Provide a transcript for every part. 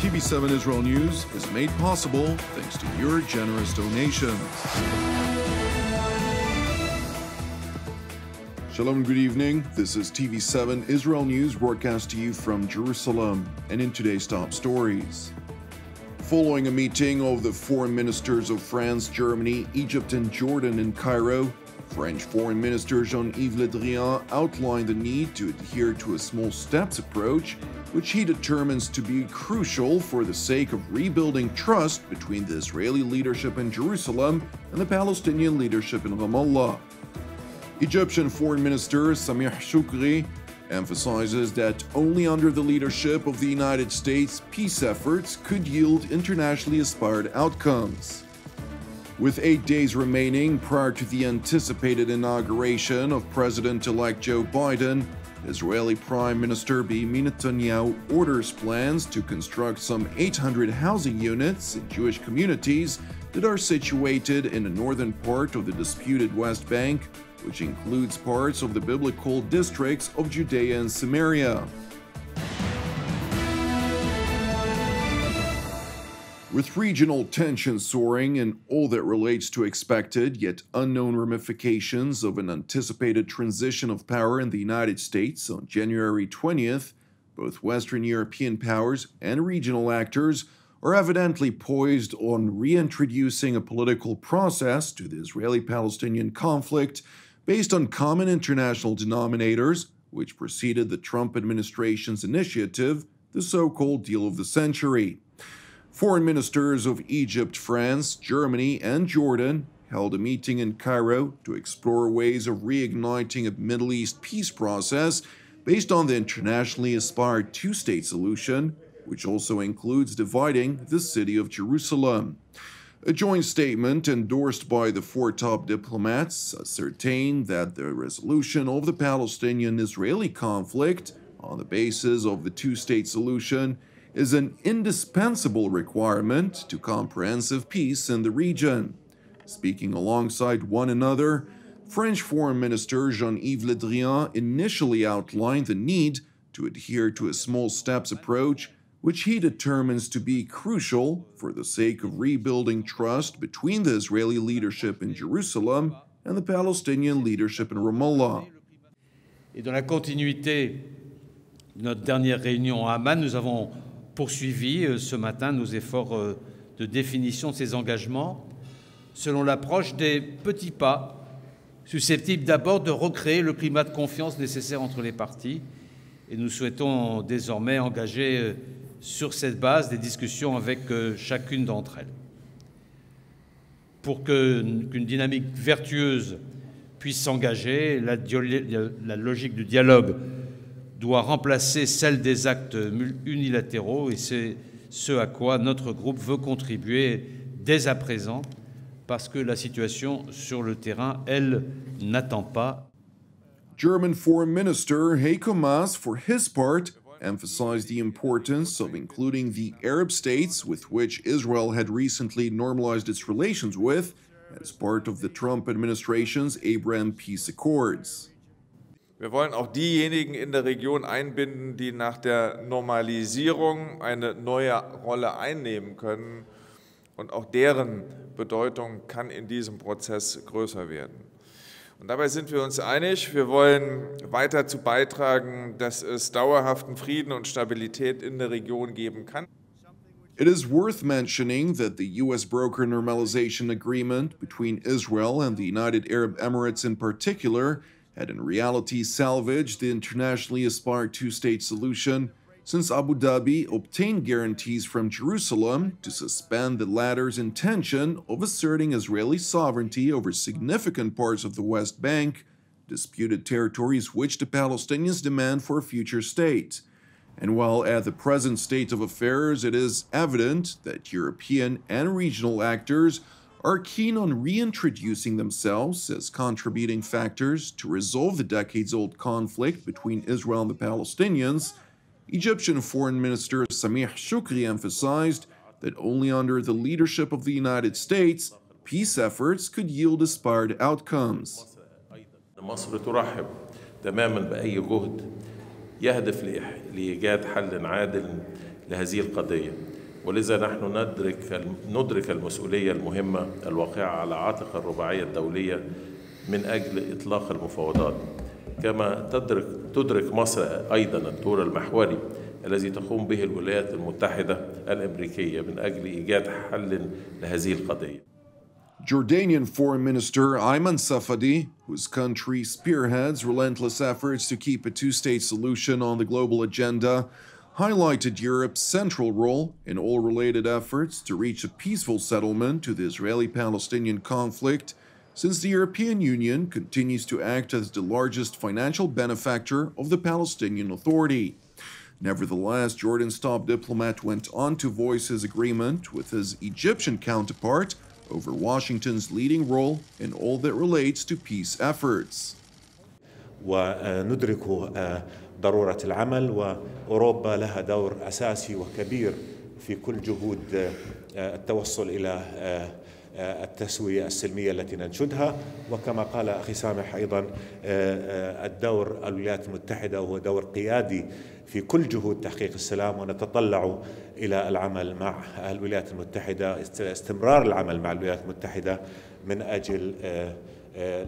TV7 Israel News is made possible thanks to your generous donations. Shalom, good evening. This is TV7 Israel News broadcast to you from Jerusalem and in today's top stories. Following a meeting of the foreign ministers of France, Germany, Egypt, and Jordan in Cairo, French Foreign Minister Jean-Yves Le Drian outlined the need to adhere to a small steps approach, which he determines to be crucial for the sake of rebuilding trust between the Israeli leadership in Jerusalem and the Palestinian leadership in Ramallah. Egyptian Foreign Minister Sameh Shoukry emphasizes that only under the leadership of the United States, peace efforts could yield internationally aspired outcomes. With eight days remaining prior to the anticipated inauguration of President elect Joe Biden, Israeli Prime Minister Benjamin Netanyahu orders plans to construct some 800 housing units in Jewish communities that are situated in the northern part of the disputed West Bank, which includes parts of the biblical districts of Judea and Samaria. With regional tensions soaring and all that relates to expected yet unknown ramifications of an anticipated transition of power in the United States on January 20th, both Western European powers and regional actors are evidently poised on reintroducing a political process to the Israeli Palestinian conflict based on common international denominators, which preceded the Trump administration's initiative, the so called Deal of the Century. Foreign ministers of Egypt, France, Germany, and Jordan held a meeting in Cairo to explore ways of reigniting a Middle East peace process based on the internationally aspired two state solution, which also includes dividing the city of Jerusalem. A joint statement endorsed by the four top diplomats ascertained that the resolution of the Palestinian Israeli conflict on the basis of the two state solution is an indispensable requirement to comprehensive peace in the region. Speaking alongside one another, French Foreign Minister Jean-Yves Le Drian initially outlined the need to adhere to a small steps approach, which he determines to be crucial for the sake of rebuilding trust between the Israeli leadership in Jerusalem and the Palestinian leadership in Ramallah. Et dans la continuité de notre dernière réunion à Amman, nous avons poursuivi euh, ce matin nos efforts euh, de définition de ces engagements selon l'approche des petits pas susceptibles d'abord de recréer le climat de confiance nécessaire entre les parties. Et nous souhaitons désormais engager euh, sur cette base des discussions avec chacune d'entre elles. Pour qu'une dynamique vertueuse puisse s'engager, la logique du dialogue doit remplacer celle des actes unilatéraux et c'est ce à quoi notre groupe veut contribuer dès à présent parce que la situation sur le terrain, elle, n'attend pas. German Foreign Minister Heiko Maas, for his part, emphasized the importance of including the Arab states with which Israel had recently normalized its relations with as part of the Trump administration's Abraham peace accords. Wir wollen auch diejenigen in der Region einbinden, die nach der Normalisierung eine neue Rolle einnehmen können. Und auch deren Bedeutung kann in diesem Prozess größer werden. Und dabei sind wir uns einig, wir wollen weiter zu beitragen, dass es dauerhaften Frieden und Stabilität in der Region geben kann. It is worth mentioning that the U.S. broker normalization agreement between Israel and the United Arab Emirates in particular had in reality salvaged the internationally aspired two state solution since Abu Dhabi obtained guarantees from Jerusalem to suspend the latter's intention of asserting Israeli sovereignty over significant parts of the West Bank, disputed territories which the Palestinians demand for a future state. And while at the present state of affairs it is evident that European and regional actors are keen on reintroducing themselves as contributing factors to resolve the decades old conflict between Israel and the Palestinians, Egyptian Foreign Minister Sameh Shoukry emphasized that only under the leadership of the United States, peace efforts could yield aspired outcomes. لهذه القضيه ولذا نحن ندرك ندرك المسؤولية المهمة الواقعة على عاتق الرباعية الدولية من أجل إطلاق المفاوضات. كما تدرك تدرك مصر أيضا الدور المحوري الذي تقوم به الولايات المتحدة الأمريكية من أجل إيجاد حل لهذه القضية. Jordanian Foreign Minister Ayman Safadi, whose country spearheads relentless efforts to keep a two state solution on the global agenda, highlighted Europe's central role in all related efforts to reach a peaceful settlement to the Israeli Palestinian conflict, since the European Union continues to act as the largest financial benefactor of the Palestinian Authority. Nevertheless, Jordan's top diplomat went on to voice his agreement with his Egyptian counterpart over Washington's leading role in all that relates to peace efforts. وندرك ضرورة العمل وأوروبا لها دور أساسي وكبير في كل جهود التوصل إلى التسوية السلمية التي ننشدها. وكما قال أخي سامح أيضا الدور الولايات المتحدة هو دور قيادي في كل جهود تحقيق السلام ونتطلع إلى العمل مع الولايات المتحدة استمرار العمل مع الولايات المتحدة من أجل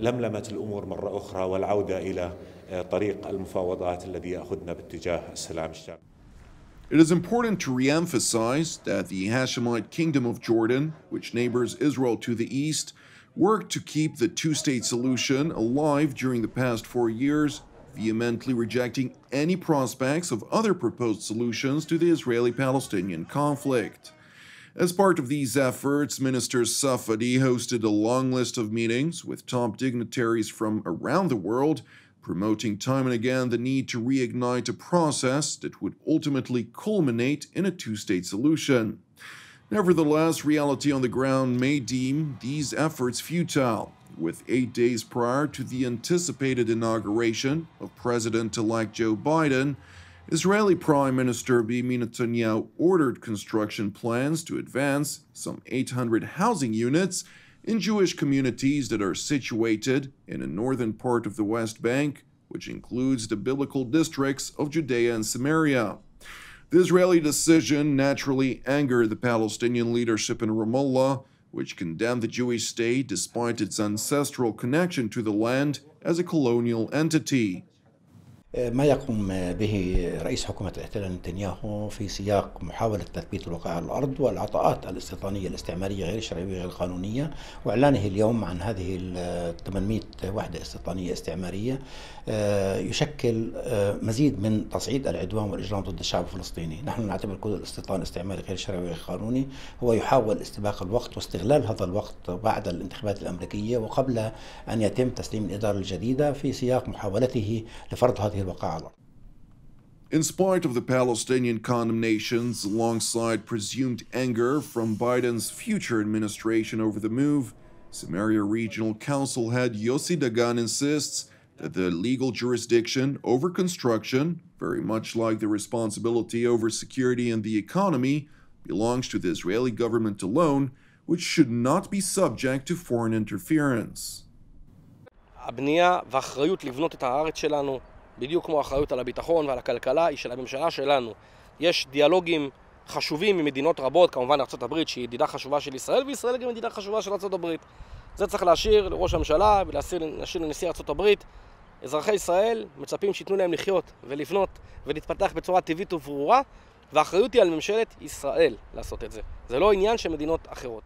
لملمة الأمور مرة أخرى والعودة إلى طريق المفاوضات الذي ياخذنا باتجاه السلام الشامل. It is important to re-emphasize that the Hashemite Kingdom of Jordan, which neighbors Israel to the east, worked to keep the two-state solution alive during the past four years, vehemently rejecting any prospects of other proposed solutions to the Israeli-Palestinian conflict. As part of these efforts, Minister Safadi hosted a long list of meetings with top dignitaries from around the world promoting time and again the need to reignite a process that would ultimately culminate in a two state solution. Nevertheless, reality on the ground may deem these efforts futile, with eight days prior to the anticipated inauguration of President elect Joe Biden. Israeli Prime Minister Benjamin Netanyahu ordered construction plans to advance some 800 housing units in Jewish communities that are situated in a northern part of the West Bank, which includes the biblical districts of Judea and Samaria. The Israeli decision naturally angered the Palestinian leadership in Ramallah, which condemned the Jewish state despite its ancestral connection to the land as a colonial entity. ما يقوم به رئيس حكومة الاحتلال نتنياهو في سياق محاولة تثبيت الوقائع على الأرض والعطاءات الاستيطانية الاستعمارية غير الشرعية وغير القانونية وإعلانه اليوم عن هذه ال 800 وحدة استيطانية استعمارية يشكل مزيد من تصعيد العدوان والإجرام ضد الشعب الفلسطيني. نحن نعتبر كل الاستيطان الاستعماري غير الشرعي وغير القانوني هو يحاول استباق الوقت واستغلال هذا الوقت بعد الانتخابات الأمريكية وقبل أن يتم تسليم الإدارة الجديدة في سياق محاولته لفرض هذه In spite of the Palestinian condemnations, alongside presumed anger from Biden's future administration over the move, Samaria Regional Council head Yossi Dagan insists that the legal jurisdiction over construction, very much like the responsibility over security and the economy, belongs to the Israeli government alone, which should not be subject to foreign interference. הבנייה והאחריות לבנות את הארץ שלנו בדיוק כמו האחריות על הביטחון ועל הכלכלה היא של הממשלה שלנו. יש דיאלוגים חשובים ממדינות רבות, כמובן ארה"ב שהיא ידידה חשובה של ישראל, וישראל גם ידידה חשובה של ארה"ב. זה צריך להשאיר לראש הממשלה ולהשאיר לנשיא ארה"ב. אזרחי ישראל מצפים שייתנו להם לחיות ולבנות ולהתפתח בצורה טבעית וברורה, והאחריות היא על ממשלת ישראל לעשות את זה. זה לא עניין של מדינות אחרות.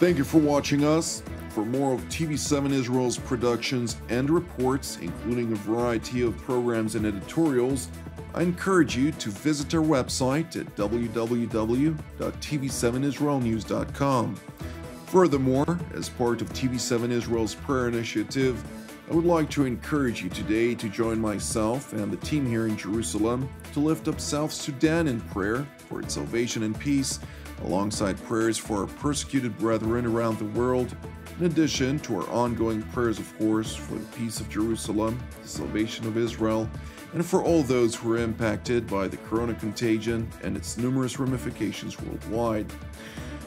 Thank you for watching us. For more of TV7 Israel's productions and reports, including a variety of programs and editorials, I encourage you to visit our website at www.tv7israelnews.com. Furthermore, as part of TV7 Israel's prayer initiative, I would like to encourage you today to join myself and the team here in Jerusalem to lift up South Sudan in prayer for its salvation and peace, alongside prayers for our persecuted brethren around the world, in addition to our ongoing prayers, of course, for the peace of Jerusalem, the salvation of Israel, and for all those who are impacted by the corona contagion and its numerous ramifications worldwide.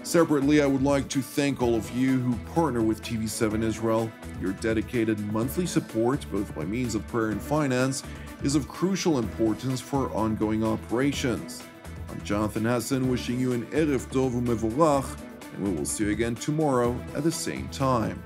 Separately, I would like to thank all of you who partner with TV7 Israel. Your dedicated monthly support, both by means of prayer and finance, is of crucial importance for ongoing operations. I'm Jonathan Hessen wishing you an Erev Tov Umevorach, and we will see you again tomorrow at the same time.